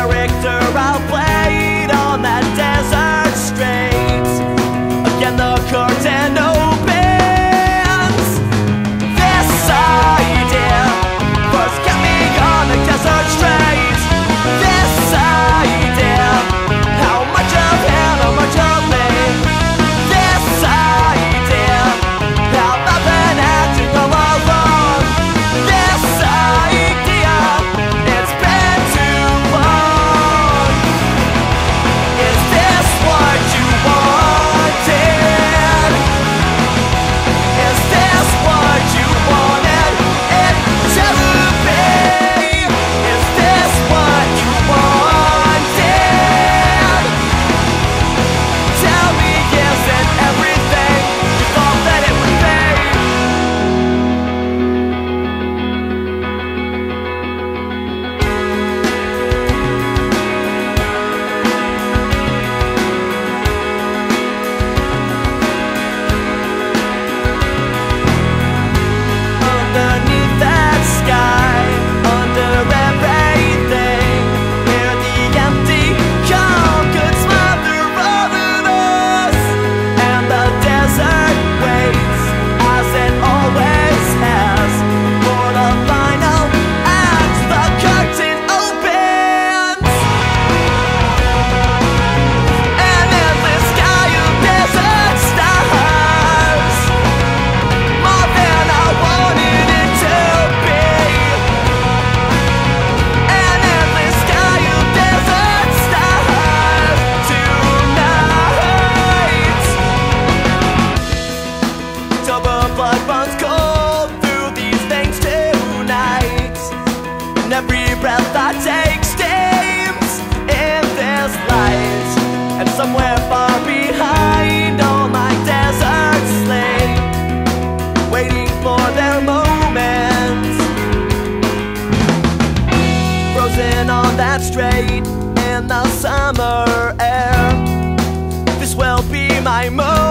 character I'll play. every breath I take steams in this light. And somewhere far behind all my deserts lay Waiting for their moment. Frozen on that strait in the summer air This will be my moment.